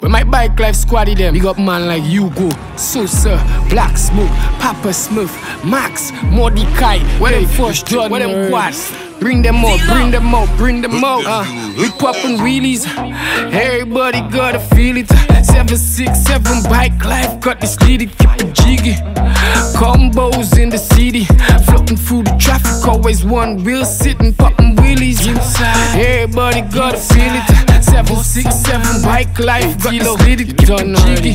When my bike life squaddy them, big up man like Hugo, Sosa, Black Smoke, Papa Smith, Max, Mordecai, where them first done, where them quads. Bring them up, bring them up, bring them up. Uh, we poppin' wheelies, everybody gotta feel it. Seven six seven bike life, got this lead, keep it jiggy. Combos in the city, floating through the traffic, always one wheel sitting, wheelies. Everybody gotta feel it. Seven six seven bike life, got this keep it jiggy.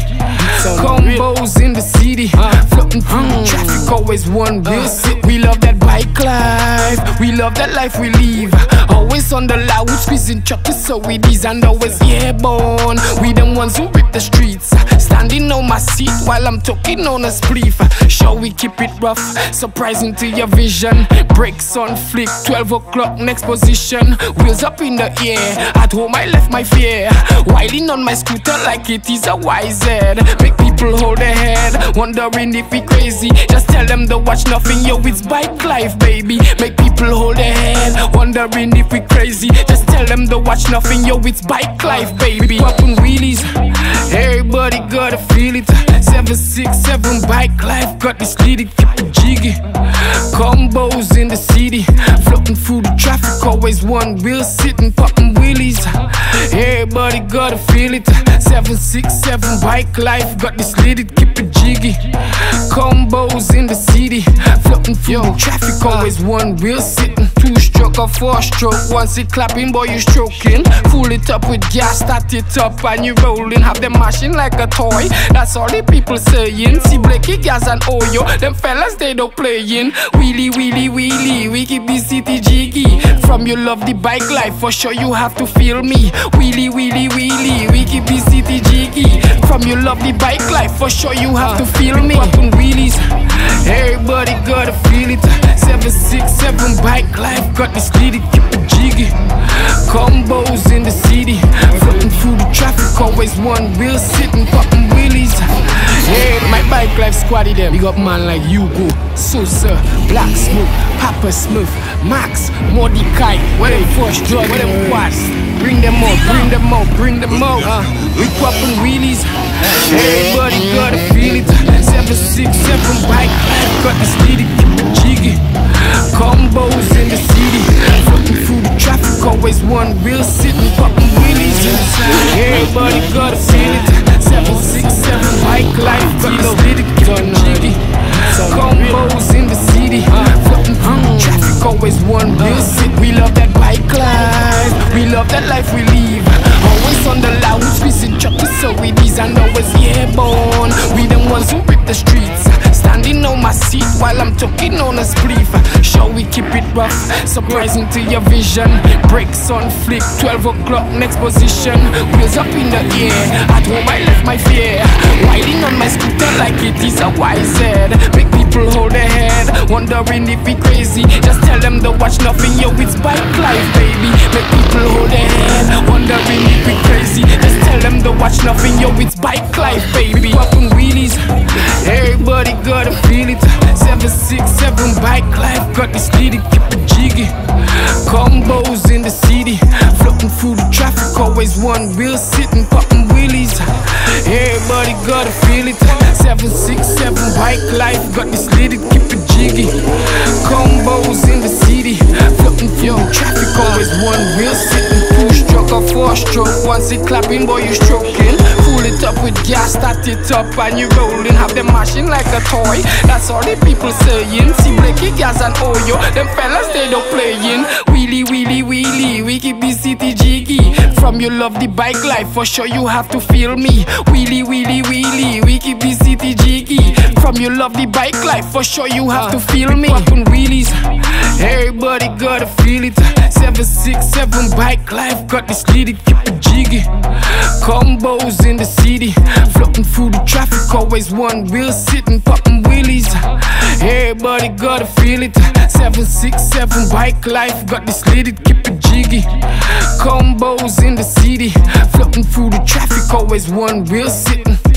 Combos in the city, floating through traffic, always one wheel sit. We love that bike life, we love that life we live. Always on the loud, squeezing chocolate so we these and always airborne. We them ones who rip the streets, standing on my seat while I'm talking on a spliff. Sure we keep it rough, surprising to your vision. Brakes on flick, 12 o'clock next position. Wheels up in the air, at home I left my fear. Whiling on my scooter like it is a YZ. Make people hold their head, wondering if we crazy. Just tell them to watch nothing, yo, it's bike life, baby. Make people hold their head, wondering if we crazy. Just tell them to watch nothing, yo, it's bike life, baby. Poppin' wheelies, everybody gotta feel it. Seven six seven bike life, got this lead, keep it jiggy. Combos in the city, floating through the traffic, always one wheel sitting, poppin' wheelies. Everybody gotta feel it. Seven six seven bike life, got this lead, keep it jiggy. Combos in the city, floating through the traffic, uh. always one wheel sitting. Two stroke or four stroke, once it clapping, boy you stroking. Full it up with gas, start it up and you rolling. Have them mashing like a toy. That's all the people saying. See Blakey, gas and Oyo, them fellas they don't playing. Wheelie, wheelie, wheelie, we keep this city jiggy. From you love the bike life, for sure you have to feel me. Wheelie, wheelie, wheelie, we keep this city jiggy. From you love the bike life, for sure you have to feel me. Poppin' wheelies, everybody gotta feel it. Seven six seven bike life, got this lead, keep it jiggy. Combos in the city, floating through the traffic, always one wheel sitting, popping wheelies. Yeah, my bike life squaddy them. Big up man like Hugo, Sosa, Black Smoke, Papa Smith, Max, Mordecai, where them first drug, where them quads. Bring them up, bring them up, bring them up. Uh, we popping wheelies. Everybody gotta six seven bike life, got this lead, keep it jiggy. Combos in the city, floating through the traffic, always one wheel sitting, popping wheelies. Everybody gotta feel it. Seven six seven bike life, got this lead, keep it jiggy. Combos in the city, floating through the traffic, always one wheel sit. We love that bike life, we love that life we On a spliff. Sure we keep it rough, surprising to your vision. Brakes on flick, 12 o'clock next position. Wheels up in the air, at home I left my fear. Whiling on my scooter like it is a YZ. Make people hold their head, wondering if we crazy. Just tell them to watch nothing, yo, it's bike life, baby. Make people hold their head, wondering if we crazy. Just tell them to watch nothing, yo, it's bike life, baby. Life, got this lead, keep it jiggy. Combos in the city, floating through the traffic, always one wheel sitting, popping wheelies. Everybody gotta feel it. Seven six seven bike life, got this lead, keep it jiggy. Combos it up and you rolling. Have them mashing like a toy. That's all the people saying. See Blakey, gas and Oyo, them fellas they don't playing. Wheelie, wheelie, wheelie, we keep this city jiggy. From you love the bike life, for sure you have to feel me. Wheelie, wheelie, wheelie, we keep this city jiggy. From you love the bike life, for sure you have to feel me. Popping wheelies, everybody gotta feel it. Seven six seven bike life, got this lead, keep it jiggy. Combos in the city, floating through the traffic, always one wheel sitting, popping wheelies. Everybody gotta feel it. Seven six seven bike life, got this lead, keep it jiggy. Combos in the city, floating through the traffic, always one wheel sitting.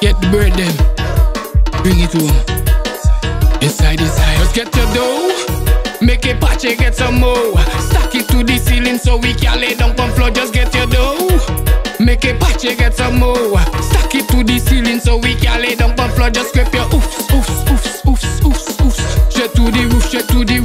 Get the bread then, bring it home. Inside this get your dough. Make a patch get some more. Stack it to the ceiling so we can lay down from floor. Just get your dough. Make a patch get some more. Stack it to the ceiling so we can lay down from floor. Just scrape your oofs, oofs, oofs, oofs, oofs, oofs. Straight to the roof, straight to the